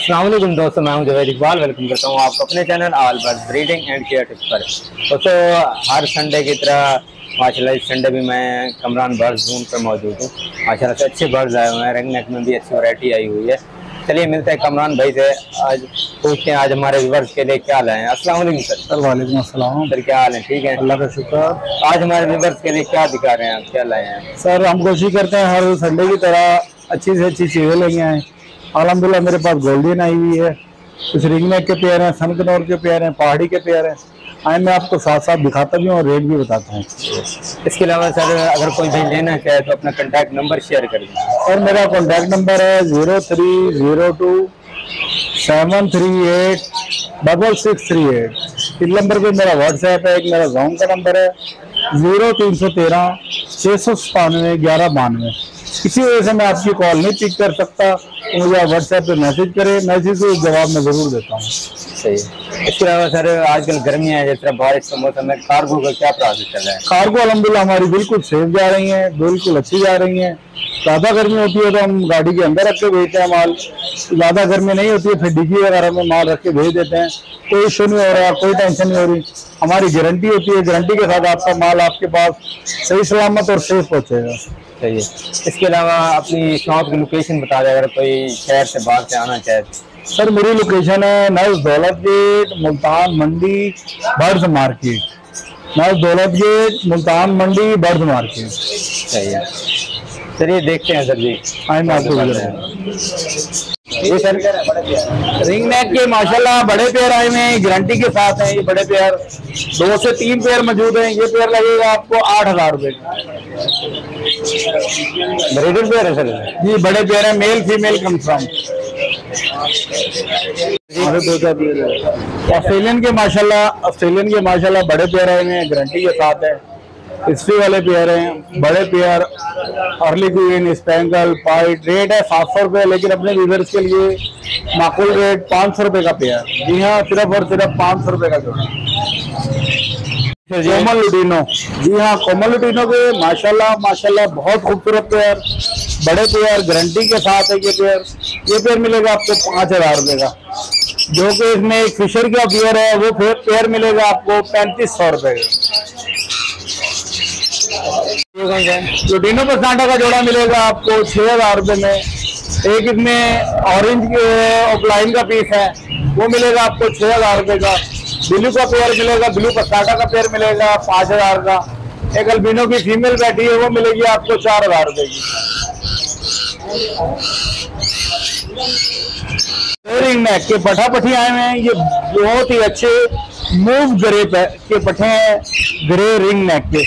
असलम दोस्तों मैं हूँ जवेद इकबाल वेलकम करता हूँ आपको अपने channel all bird breeding and care tips पर। दोस्तों हर संडे की तरह माशाल्लाह इस संडे भी मैं कमरान बर्ड्स जून पर मौजूद हूँ। माशाल्लाह से अच्छे बर्ड्स आए हुए हैं रंग नेक में भी अच्छी वैरायटी आई हुई है। चलिए मिलते हैं कमरान भाई से। आज पूछते हैं आज हमारे व्यूवर्स के लिए क्या लाए हैं। अस्सलाम सर सर वालेकुम अस्सलाम। सर क्या हाल है? ठीक है? अल्लाह का शुक्र आज हमारे व्यूवर्स के लिए क्या दिखा रहे हैं आप क्या लाए हैं? सर हम कोशिश करते हैं हर संडे की तरह अच्छी से अच्छी चीज़ें लेके आए। अलहमदिल्ला मेरे पास गोल्डन आई हुई है। कुछ रिंग नेक के पेयर हैं सनकनौर के पेयर हैं पहाड़ी के पेयर हैं। आए मैं आपको साथ साथ दिखाता भी हूँ और रेट भी बताता हूँ। इसके अलावा सर अगर कोई भी लेना चाहे तो अपना कॉन्टैक्ट नंबर शेयर कर और मेरा कॉन्टैक्ट नंबर है zero three zero two seven three eight double six three eight इस नंबर पे मेरा व्हाट्सएप है एक मेरा गाँव का नंबर है। ज़ीरो तीन सौ तेरह छः सौ सतानवे ग्यारह बानवे किसी वजह से मैं आपकी कॉल नहीं पिक कर सकता। तो मुझे आप व्हाट्सएप पे मैसेज करें मैसेज को जवाब मैं ज़रूर देता हूँ। सही। है इसके अलावा सर आजकल गर्मियाँ है जिस तरह बारिश का मौसम है कार्गो का क्या प्रोसेस चल रहा है? कार्गो अलहमदिल्ला हमारी बिल्कुल सेफ़ जा रही है बिल्कुल अच्छी जा रही है। ज़्यादा गर्मी होती है तो हम गाड़ी के अंदर रख के भेजते हैं माल। ज़्यादा गर्मी नहीं होती है फिर डिग्गी वगैरह में माल रख के भेज देते हैं। कोई इशू नहीं हो रहा कोई टेंशन नहीं हो रही। हमारी गारंटी होती है गारंटी के साथ आपका माल आपके पास सही सलामत और सेफ़ पहुँचेगा। सही है इसके अलावा अपनी शॉप की लोकेशन बता दें अगर कोई शहर से बाहर से आना चाहे तो। सर मेरी लोकेशन है nurse Daulat gate Multan Mandi bird market. Nurse Daulat gate Multan Mandi bird market. चाहिए है। चलिए देखते हैं सर जी। आए मैं आपको सर रिंग नेक के माशाल्लाह बड़े पेयर आए हुए हैं गारंटी के साथ हैं ये बड़े पेयर दो से तीन पेयर मौजूद हैं ये पेयर लगेगा आपको आठ हज़ार रुपए का। ब्रीडर पेयर है सर जी बड़े पेयर है मेल फीमेल कंफर्म ऑस्ट्रेलियन के माशाल्लाह ऑस्ट्रेलियन के माशाल्लाह बड़े पेयर आए हुए हैं गारंटी के साथ है। हिस्ट्री वाले पेयर हैं बड़े pair early queen spangle pied rate है सात सौ रुपये लेकिन अपने यूज़र्स के लिए माकूल रेट पाँच सौ रुपये का पेयर जी हाँ सिर्फ़ और सिर्फ़ पाँच सौ रुपये का जोड़ा। कोमल लुटिनो जी हाँ कोमल लुटीनो के माशाल्लाह माशाल्लाह बहुत खूबसूरत पेयर बड़े पेयर गारंटी के साथ है ये पेयर ये पेयर मिलेगा आपको पाँच हज़ार रुपये का। जो कि इसमें एक फिशर का पेयर है वो पेयर मिलेगा आपको पैंतीस सौ रुपये का। है लुटिनो पसांडा का जोड़ा मिलेगा आपको, छह हज़ार रुपये में। एक इसमें ऑरेंज ऑफलाइन का पीस है, वो मिलेगा आपको छह हज़ार रुपये का। ब्लू का पेयर मिलेगा ब्लू पसाटा का पेयर मिलेगा, पाँच हज़ार का। एक अल्बिनो की फीमेल बैठी है, वो मिलेगी आपको चार हज़ार रुपये की। नेक के पठा पठी आए हुए हैं, ये बहुत ही अच्छे मूव ग्रे के पठे हैं ग्रे रिंग नेक के।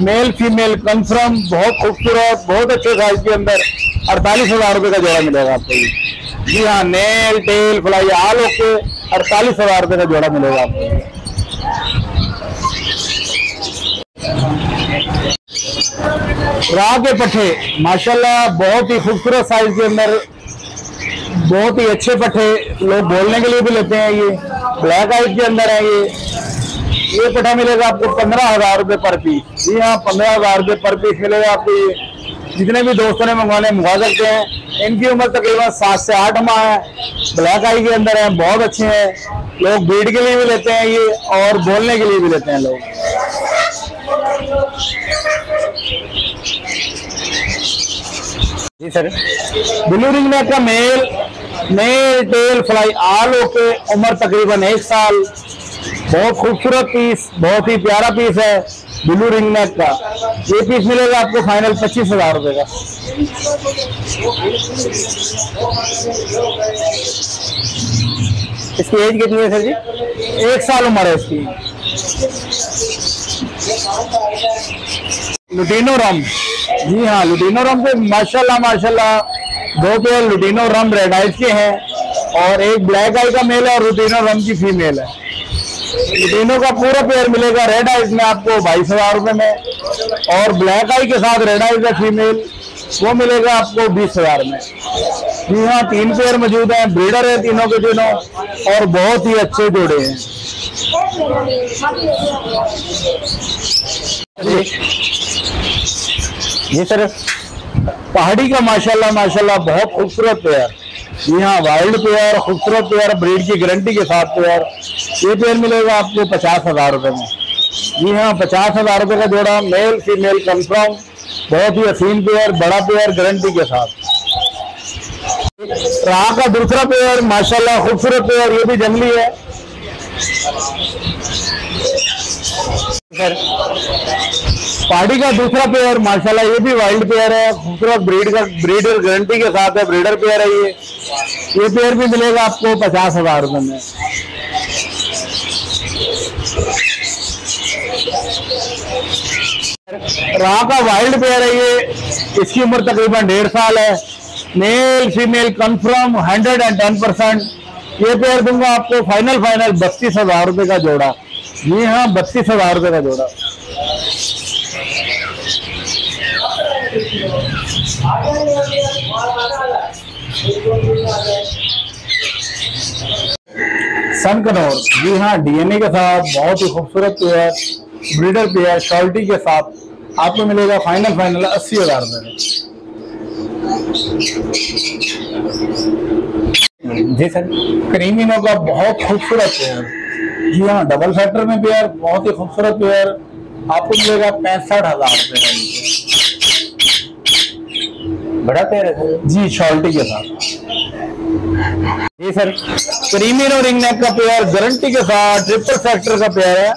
मेल फीमेल कंफर्म बहुत खूबसूरत, बहुत अच्छे साइज़ के अंदर अड़तालीस हज़ार रुपये का जोड़ा मिलेगा आपको ये। जी हाँ nail tail fly all okay अड़तालीस हज़ार रुपये का जोड़ा मिलेगा आपको राह के पट्टे, माशाल्लाह, बहुत ही खूबसूरत साइज़ के अंदर, बहुत ही अच्छे पट्टे, लोग बोलने के लिए भी लेते हैं ये। ब्लैक आइट के अंदर है ये। ये पट्टा मिलेगा आपको पंद्रह हज़ार रुपये पर पीस। जी हाँ पंद्रह हज़ार रुपये पर पीस मिलेगा आपको जितने भी दोस्तों ने मंगवाने मंगवा सकते हैं। इनकी उम्र तकरीबन सात से आठ माह है। ब्लैक आई के अंदर है, बहुत अच्छे हैं। लोग ब्रीड के लिए भी लेते हैं ये, और बोलने के लिए भी लेते हैं लोग। जी सर ब्लू रिंग नेक का male male tail fly all okay उम्र तकरीबन एक साल बहुत खूबसूरत पीस बहुत ही प्यारा पीस है ब्लू रिंग नेक का। ये पीस मिलेगा आपको फाइनल पच्चीस हज़ार रुपए का। इसकी एज कितनी है सर जी? एक साल उम्र है इसकी। लुटीनो रम जी हाँ लुटीनो रम के माशाल्लाह माशाल्लाह, दो पेयर लुटीनो रम रेड आइज़ के हैं और एक ब्लैक आई का मेल है और लुटीनो रम की फीमेल है। लुटिनो का पूरा पेयर मिलेगा। रेड आइज़ में आपको बाईस हज़ार रुपये में और ब्लैक आई के साथ रेड आइज़ है फीमेल वो मिलेगा आपको बीस हज़ार में। जी हाँ तीन पेयर मौजूद हैं ब्रीडर है तीनों के तीनों और बहुत ही अच्छे जोड़े हैं। जी सर, पहाड़ी का माशाल्लाह माशाल्लाह, बहुत खूबसूरत पेयर जी हाँ वाइल्ड पेयर खूबसूरत पेयर ब्रीड की गारंटी के साथ पेयर ये पेयर मिलेगा आपको पचास हज़ार रुपए में। जी हाँ पचास हज़ार रुपये का जोड़ा मेल फीमेल कंफर्म बहुत ही हसीन पेयर बड़ा पेयर गारंटी के साथ। राह का दूसरा पेयर माशाल्लाह, खूबसूरत पेयर ये भी जंगली है। पार्टी का दूसरा पेयर माशाल्लाह, ये भी वाइल्ड पेयर है। खूबसूरत ब्रीड का ब्रीडर गारंटी के साथ है ब्रीडर पेयर है ये। ये पेयर भी मिलेगा आपको पचास हज़ार रुपए में। राह का वाइल्ड पेयर है ये। इसकी उम्र तकरीबन डेढ़ साल है। Male female confirm hundred and ten percent ये पेयर दूँगा आपको फाइनल फाइनल बत्तीस हज़ार रुपए का जोड़ा। जी हाँ बत्तीस हज़ार रुपए का जोड़ा। सन कनौर जी हाँ डीएनए के साथ बहुत ही खूबसूरत पेयर ब्रीडर पेयर शॉल्टी के साथ। आपको मिलेगा फाइनल फाइनल अस्सी हज़ार रुपए जी सर, क्रीमिनो का बहुत खूबसूरत पेयर जी हाँ डबल फैक्टर में पेयर बहुत ही खूबसूरत पेयर आपको मिलेगा पैंसठ हज़ार रुपए बड़ा पेयर है सर। जी शॉल्टी के साथ। जी सर, क्रीमिनो रिंग नेक का पेयर गारंटी के साथ ट्रिपल फैक्टर का पेयर है।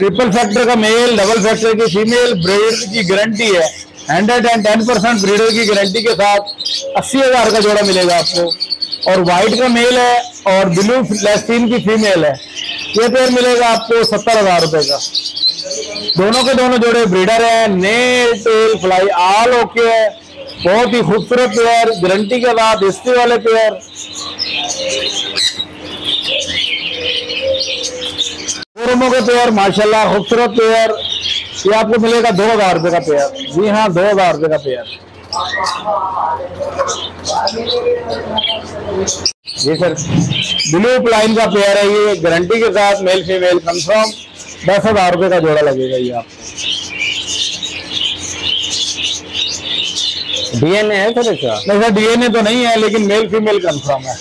ट्रिपल फैक्टर का मेल, डबल फैक्टर की फीमेल ब्रीडर की गारंटी है। Hundred and ten percent breeder की गारंटी के साथ अस्सी हज़ार का जोड़ा मिलेगा आपको। और व्हाइट का मेल है और ब्लू लेस्टीन की फीमेल है। ये पेयर मिलेगा आपको सत्तर हज़ार रुपए का। दोनों के दोनों जोड़े ब्रीडर है। Nail tail fly all okay है। बहुत ही खूबसूरत पेयर गारंटी के साथ हिस्ट्री वाले पेयर शोरूमों का पेयर माशाल्लाह खूबसूरत पेयर। ये आपको मिलेगा दो हज़ार रुपए का पेयर। जी हाँ दो हज़ार रुपए का पेयर। जी सर ब्लू प्लाइन का पेयर है ये। गारंटी के साथ मेल फीमेल कंफर्म दस हज़ार रुपए का जोड़ा लगेगा ये आपको। डीएनए है सर इसका? नहीं सर डीएनए तो नहीं है लेकिन मेल फीमेल कंफर्म है।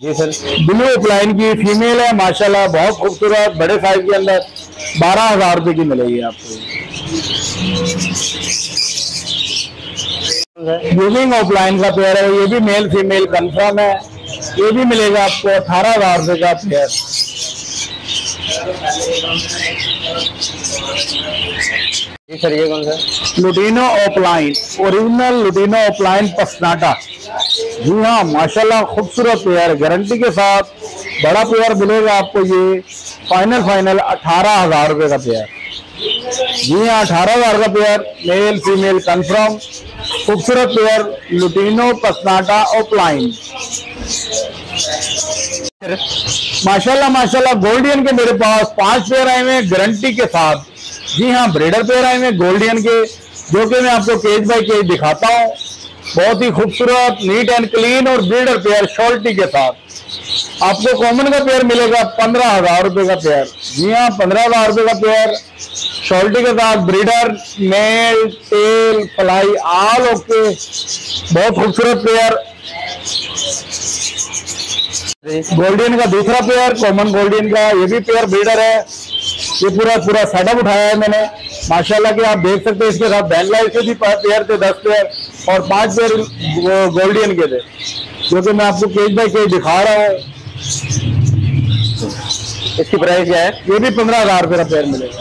जी सर। ब्लू लाइन की फीमेल है, माशाल्लाह, बहुत खूबसूरत, बड़े साइज़ के अंदर बारह हज़ार रुपए की मिलेगी आपको। यूजिंग ऑफलाइन का पेयर है, ये भी मेल फीमेल कंफर्म है। ये भी मिलेगा आपको, अठारह हज़ार रुपए का पेयर सर, ये कौन सा? Lutino opaline original lutino opaline पसनाटा। जी हाँ माशाल्लाह, खूबसूरत पेयर गारंटी के साथ बड़ा पेयर मिलेगा आपको ये फाइनल फाइनल अठारह हज़ार रुपए का पेयर जी हाँ अठारह हज़ार का पेयर मेल फीमेल कंफर्म खूबसूरत पेयर लुटिनो पसनाटा ऑफलाइन माशाल्लाह माशाल्लाह गोल्डियन के मेरे पास पाँच पेयर आए हुए हैं गारंटी के साथ। जी हाँ ब्रीडर पेयर आए हुए गोल्डियन के, जो कि मैं आपको केज बाय केज दिखाता हूँ। बहुत ही खूबसूरत नीट एंड क्लीन और ब्रीडर पेयर शॉल्टी के साथ। आपको कॉमन का पेयर मिलेगा, पंद्रह हज़ार रुपए का पेयर जी हाँ पंद्रह हज़ार रुपए का पेयर शॉल्टी के साथ breeder male tail fly all okay बहुत खूबसूरत पेयर गोल्डियन का दूसरा पेयर कॉमन गोल्डियन का ये भी पेयर ब्रीडर है। ये पूरा पूरा सेटअप उठाया है मैंने। माशाल्लाह कि आप देख सकते हैं इसके साथ बैन लाइट के भी पेयर थे दस पेयर और पाँच पेयर गोल्डियन के थे जो कि मैं आपको केज बाय केज दिखा रहा हूँ। इसकी प्राइस क्या है? ये भी पंद्रह हज़ार रुपये का पेयर मिलेगा।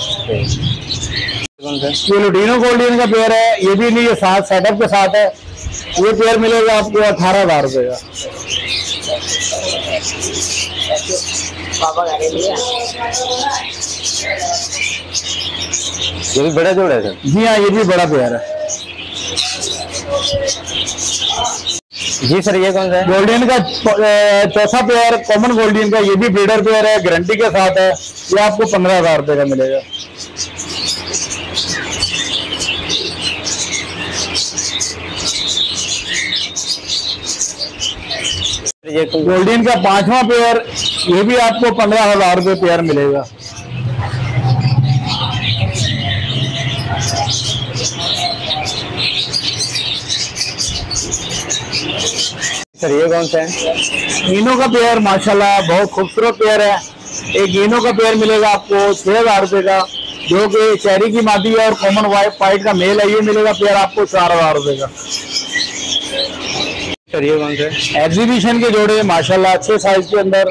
ये लुटिनो गोल्डियन का पेयर है ये भी नहीं ये साथ सेटअप के साथ है। ये पेयर मिलेगा आपको अठारह हज़ार रुपये का। ये भी बड़ा जोड़ा है सर जी हाँ ये भी बड़ा पेयर है। जी सर ये कौन सा है? गोल्डियन का चौथा पेयर कॉमन गोल्डियन का ये भी ब्रीडर पेयर है गारंटी के साथ है। ये आपको पंद्रह हज़ार रुपये का मिलेगा। गोल्डियन का पांचवा पेयर ये भी आपको पंद्रह हज़ार रुपये पेयर मिलेगा। सर, ये कौन सा है? इनो का पेयर माशाल्लाह, बहुत खूबसूरत पेयर है। एक इनो का पेयर मिलेगा आपको, छह हज़ार रुपए का, जो कि चेरी की मादी है और कॉमन वाइट पाइट का मेल है, ये मिलेगा पेयर आपको चार हज़ार रुपए का। ये कौन सा एग्जीबिशन के जोड़े, माशाल्लाह, अच्छे साइज़ के अंदर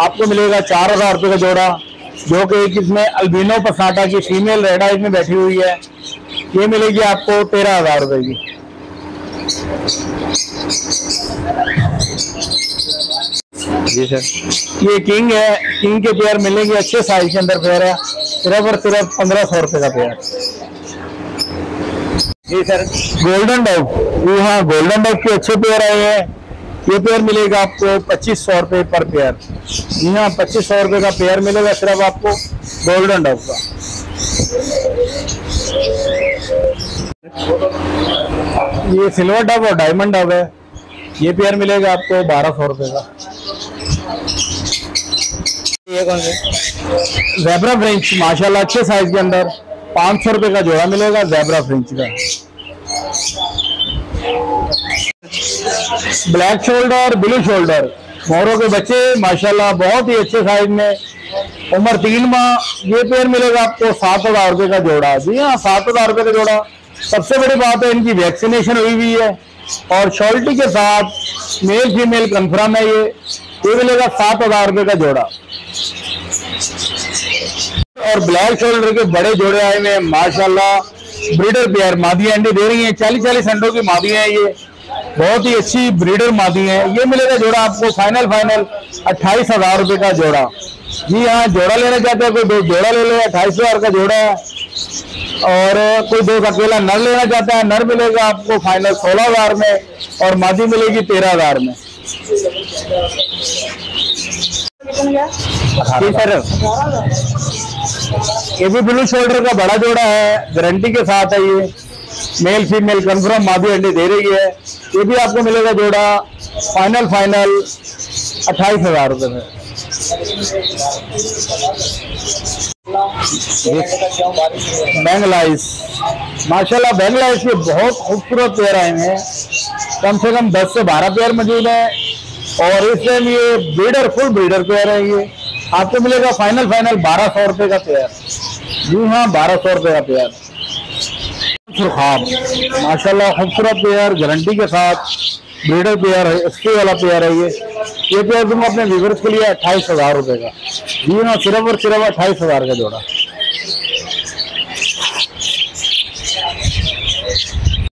आपको मिलेगा चार हज़ार रुपए का जोड़ा, जो कि एक इसमें अल्बिनो पसाटा की फीमेल रेड आइज़ में बैठी हुई है। ये मिलेगी आपको तेरह हज़ार रुपए की। जी सर। ये किंग है। किंग के पेयर मिलेंगे, अच्छे साइज़ के अंदर पेयर है। सिर्फ़ और सिर्फ़ पंद्रह सौ रुपए का पेयर गोल्डन डॉग जी हाँ गोल्डन डॉग के अच्छे पेयर आए हैं। ये पेयर मिलेगा आपको पच्चीस सौ रुपए पर पेयर जी हाँ पच्चीस सौ रुपए का पेयर मिलेगा सिर्फ़ आपको गोल्डन डॉग का। ये सिल्वर डव और डायमंड डव है। ये पेयर मिलेगा आपको बारह सौ रुपए का। ये कौन सा? जैबरा फ्रेंच माशाल्लाह, अच्छे साइज़ के अंदर। पाँच सौ रुपए का जोड़ा मिलेगा, जैबरा फ्रेंच का। Black shoulder, blue shoulder. मोरों के बच्चे, माशाल्लाह, बहुत ही अच्छे साइज़ में। उम्र तीन माह, ये पेयर मिलेगा आपको, सात हज़ार रुपए का जोड़ा। जी हाँ सात हज़ार रुपए का जोड़ा। सबसे बड़ी बात है, इनकी वैक्सीनेशन हुई हुई है। और शॉल्टी के साथ मेल फीमेल कंफर्म है ये। ये मिलेगा सात हज़ार रुपए का जोड़ा। और ब्लैक शोल्डर के बड़े जोड़े आए हुए हैं, माशाल्लाह। ब्रीडर पेयर मादी अंडे दे रही हैं। चालीस चालीस अंडों की मादी हैं ये। बहुत ही अच्छी ब्रीडर मादी है। ये मिलेगा जोड़ा आपको फाइनल फाइनल अट्ठाईस हज़ार रुपए का जोड़ा। जी हाँ जोड़ा लेना चाहते हैं कोई दो जोड़ा ले लो, अट्ठाईस हज़ार का जोड़ा है। और कोई दो अकेला नर लेना चाहता है, नर मिलेगा आपको फाइनल सोलह हज़ार में और मादी मिलेगी तेरह हज़ार में। सर ये भी ब्लू शोल्डर का बड़ा जोड़ा है गारंटी के साथ है ये। मेल फीमेल कंफर्म मादी अंडे दे रही है। ये भी आपको मिलेगा जोड़ा फाइनल फाइनल अट्ठाईस हज़ार रुपए में। बैंगलाइस माशाल्लाह बैंगलाइस के बहुत खूबसूरत पेयर आए हैं। कम से कम 10 से 12 पेयर मौजूद हैं। और इस टाइम ये ब्रीडर फुल ब्रीडर पेयर है ये। आपको मिलेगा फाइनल फाइनल बारह सौ रुपए का पेयर जी हाँ बारह सौ रुपए का पेयर सुरखाब माशाल्लाह, खूबसूरत पेयर गारंटी के साथ। ब्रीडर पेयर है एसके वाला पेयर है ये। ये पेयर दूँगा अपने व्यूवर्स के लिए अट्ठाईस हज़ार रुपए का। जी हाँ सिर्फ़ और सिर्फ़ अट्ठाईस हज़ार का जोड़ा।